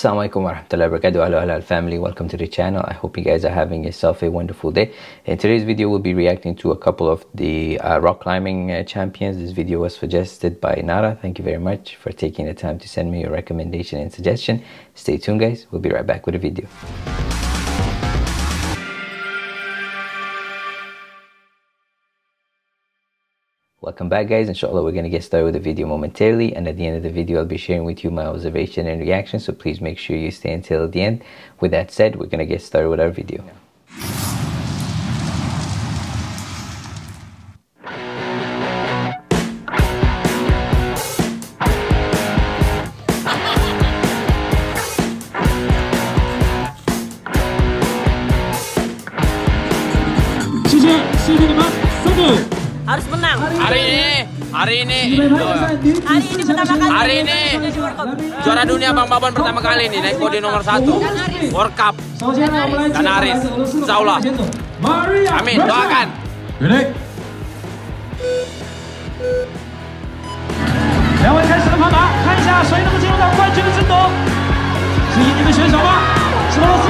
Assalamualaikum warahmatullahi wabarakatuh. Hello, hello, family. Welcome to the channel. I hope you guys are having yourself a wonderful day. In today's video, we'll be reacting to a couple of the uh, rock climbing uh, champions. This video was suggested by Nara. Thank you very much for taking the time to send me your recommendation and suggestion. Stay tuned, guys. We'll be right back with a video. Welcome back guys, inshallah we're going to get started with the video momentarily and at the end of the video I'll be sharing with you my observation and reaction so please make sure you stay until the end. With that said, we're going to get started with our video. Harus menang. Hari ini hari ini hari ini. Pertama kali hari ini juara dunia Bang Babon pertama kali ini naik podium nomor satu. World Cup. Dan Aris Insya Allah Amin. Doakan. 两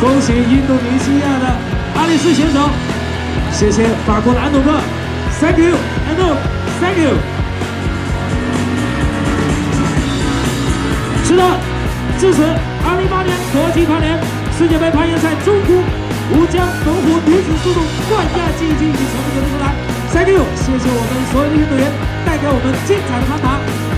恭喜印度尼西亚的阿里斯选手，谢谢法国的安努克，Thank you，安努，Thank you。是的，至此，二零一八年国际攀岩世界杯攀岩赛中国吴江龙湖女子速度冠亚季军已经全部决定出来，Thank you，谢谢我们所有的运动员带给我们精彩的攀爬。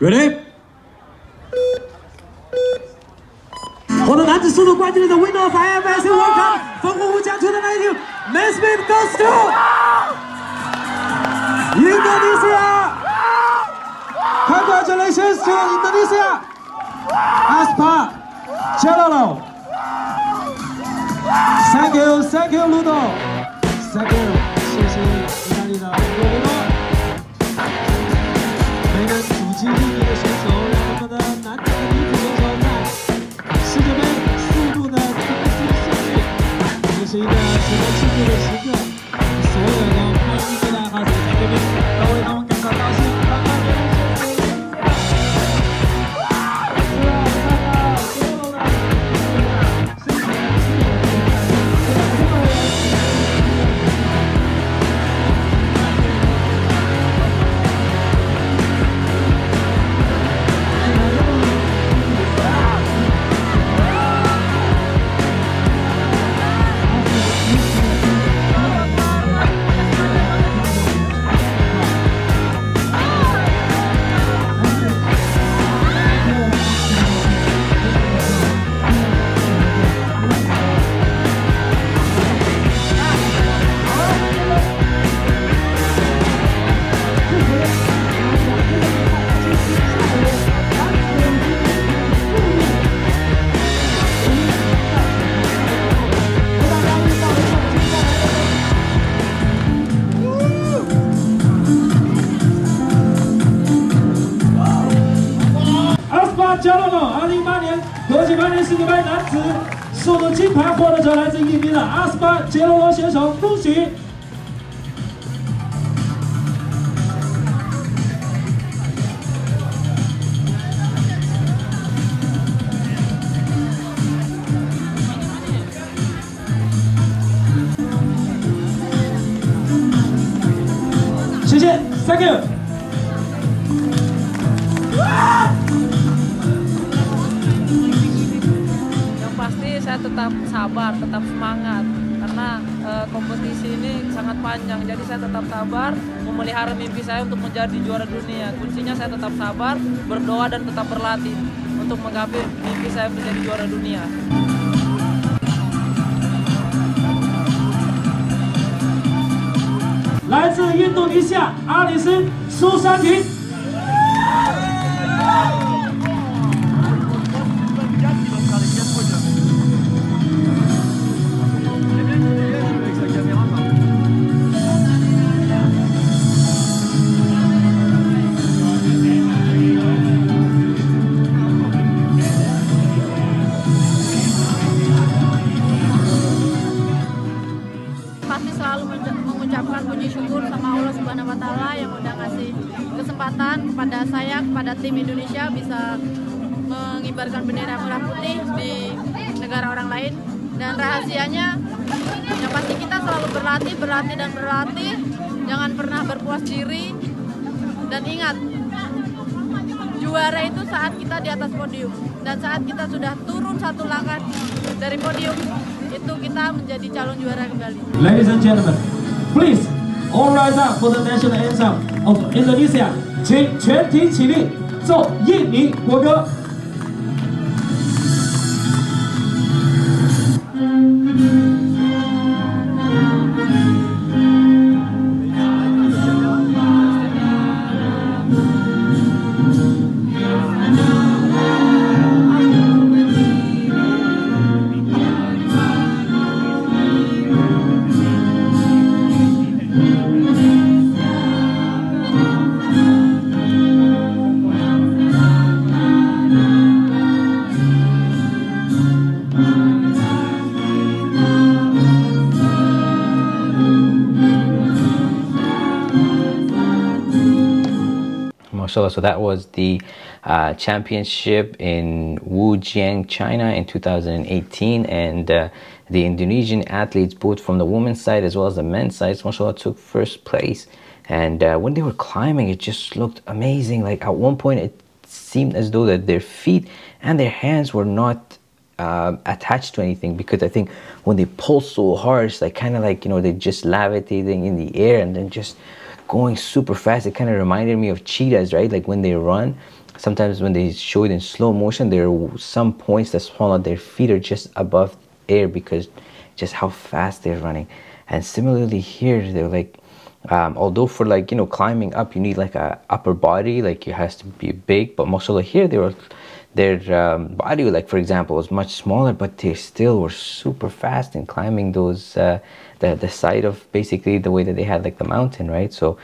Ready? 获得男子速度冠军的 winner of IFS World Cup 丰湖湖江村的那一 Mansfield goes to Indonesia. Congratulations to Indonesia. Aspar Jaelolo. Thank you, thank you, Ludo. Thank you. 这个时刻。加勒诺，二零一八年国际攀岩世界杯男子速度金牌获得者来自印尼的阿斯巴杰罗罗选手，恭喜！谢谢，Thank you。tetap sabar, tetap semangat karena e, kompetisi ini sangat panjang. Jadi saya tetap sabar memelihara mimpi saya untuk menjadi juara dunia. Kuncinya saya tetap sabar, berdoa dan tetap berlatih untuk menggapai mimpi saya menjadi juara dunia. Dari Indonesia, tim Indonesia bisa mengibarkan bendera merah putih di negara orang lain. Dan rahasianya yang pasti kita selalu berlatih berlatih dan berlatih. Jangan pernah berpuas diri. Dan ingat juara itu saat kita di atas podium. Dan saat kita sudah turun satu langkah dari podium itu kita menjadi calon juara kembali. Ladies and gentlemen please all rise up for the national anthem of Indonesia 请全体起立。奏印尼国歌。So that was the uh, championship in Wujiang China in 2018 and uh, the Indonesian athletes both from the women's side as well as the men's side mashallah took first place. And uh, when they were climbing it just looked amazing. Like at one point it seemed as though that their feet and their hands were not uh, attached to anything. Because I think when they pull so hard, it's like kind of like you know they're just levitating in the air and then just going super fast. It kind of reminded me of cheetahs, right? Like when they run, sometimes when they show it in slow motion, there are some points that swallow their feet are just above air because just how fast they're running. And similarly here, they're like, um, although for like you know climbing up, you need like a upper body, like it has to be big. But mashallah, here they were their um, body, like for example, was much smaller, but they still were super fast in climbing those uh, the the side of basically the way that they had like the mountain, right? So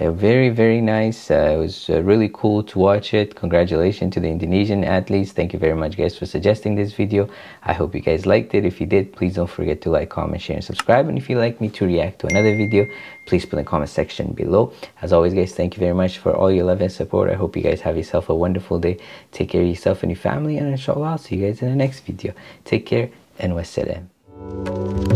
uh, very very nice. Uh, it was uh, really cool to watch it. Congratulations to the Indonesian athletes. Thank you very much, guys, for suggesting this video. I hope you guys liked it. If you did, please don't forget to like, comment, share, and subscribe. And if you'd like me to react to another video, please put in the comment section below. As always, guys, thank you very much for all your love and support. I hope you guys have yourself a wonderful day. Take care of yourself and your family, and inshallah, I'll see you guys in the next video. Take care and wassalam.